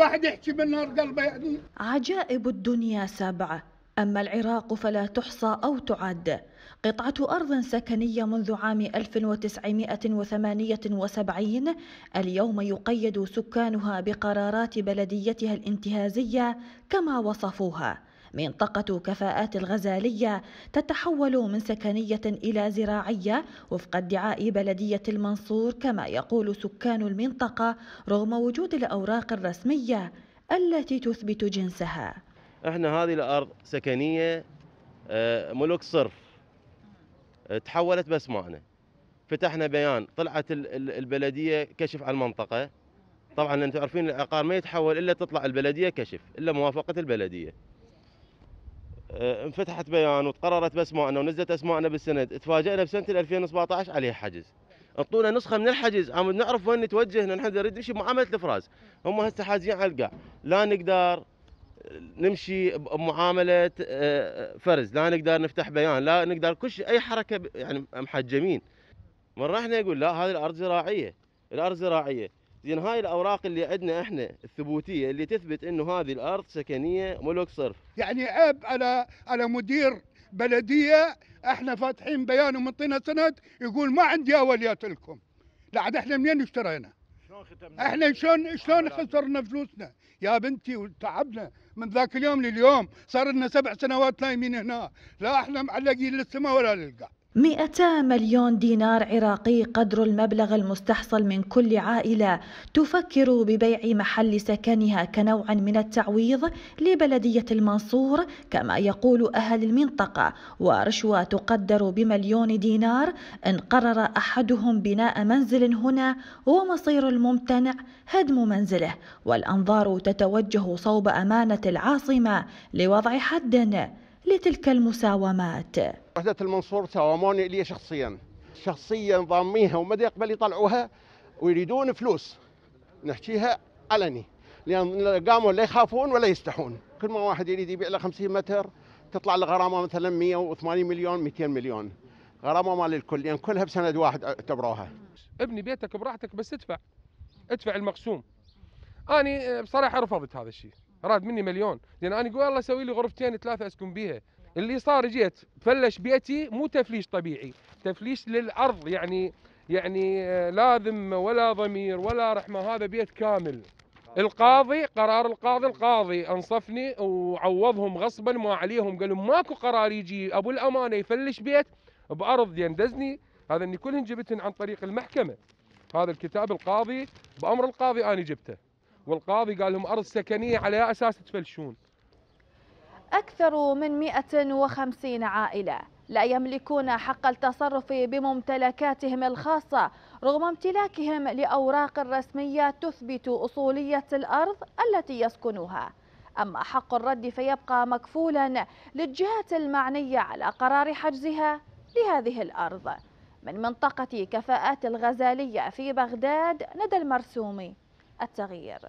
واحد يحكي من نار قلبه يعني. عجائب الدنيا سبعة. أما العراق فلا تحصى أو تعد. قطعة أرض سكنية منذ عام 1978 اليوم يقيد سكانها بقرارات بلديتها الانتهازية كما وصفوها. منطقة كفاءات الغزالية تتحول من سكنية إلى زراعية وفق ادعاء بلدية المنصور كما يقول سكان المنطقة رغم وجود الأوراق الرسمية التي تثبت جنسها. إحنا هذه الأرض سكنية آه، ملك صرف. آه، تحولت بس معنا فتحنا بيان طلعت ال- ال- البلدية كشف على المنطقة. طبعا أنتم عارفين العقار ما يتحول إلا تطلع البلدية كشف إلا موافقة البلدية. انفتحت بيان وتقررت بأسمائنا ونزلت أسمائنا بالسند. تفاجئنا بسنة 2017 عليه حجز. اعطونا نسخة من الحجز. عم نعرف وين نتوجه؟ لأن إحنا نريد نمشي معامله الإفراز. هم هسه حاجزين على القاع. لا نقدر نمشي بمعاملة آه، فرز. لا نقدر نفتح بيان. لا نقدر كل شيء. أي حركة يعني محجمين. مره إحنا يقول لا هذه الأرض زراعية. الأرض زراعية. زين هاي الأوراق اللي عندنا إحنا الثبوتية اللي تثبت إنه هذه الأرض سكنية ملك صرف. يعني عيب على على مدير بلدية إحنا فاتحين بيان ومنطينا سند يقول ما عندي أوليات لكم. لا عاد إحنا منين اشترينا؟ إحنا شلون شلون خسرنا فلوسنا؟ يا بنتي وتعبنا. من ذاك اليوم لليوم صار لنا سبع سنوات نايمين هنا. لا إحنا معلقين للسماء ولا للقاع. 200 مليون دينار عراقي قدر المبلغ المستحصل من كل عائلة تفكر ببيع محل سكنها كنوع من التعويض لبلدية المنصور كما يقول أهل المنطقة. ورشوة تقدر بمليون دينار إن قرر أحدهم بناء منزل هنا ومصير الممتنع هدم منزله. والأنظار تتوجه صوب أمانة العاصمة لوضع حد. لتلك المساومات. وحدة المنصور ساوموني لي شخصيا. شخصيا ضاميها وما يقبل يطلعوها ويريدون فلوس. نحكيها علني لأن قاموا لا يخافون ولا يستحون. كل ما واحد يريد يبيع له 50 متر تطلع له غرامة مثلا 180 مليون 200 مليون. غرامة مال الكل لأن كلها بسند واحد اعتبروها. ابني بيتك براحتك بس ادفع. ادفع المقسوم. أني بصراحة رفضت هذا الشيء. راد مني مليون. لأن أنا أقول الله أسوي لي غرفتين ثلاثة أسكن بيها. اللي صار جيت فلش بيتي مو تفليش طبيعي. تفليش للأرض يعني يعني آه، لا ذمه ولا ضمير ولا رحمة هذا بيت كامل. القاضي قرار القاضي القاضي أنصفني وعوضهم غصبا ما عليهم. قال لهم ماكو قرار يجي أبو الأمانة يفلش بيت بأرض يندزني. هذا إني كلهن جبتهن عن طريق المحكمة. هذا الكتاب القاضي بأمر القاضي أنا جبته. والقاضي قال لهم أرض سكنية على أساس تفلشون. أكثر من 150 عائلة لا يملكون حق التصرف بممتلكاتهم الخاصة رغم امتلاكهم لأوراق رسمية تثبت أصولية الأرض التي يسكنها أما حق الرد فيبقى مكفولا للجهات المعنية على قرار حجزها لهذه الأرض. من منطقة كفاءات الغزالية في بغداد ندى المرسومي. التغيير.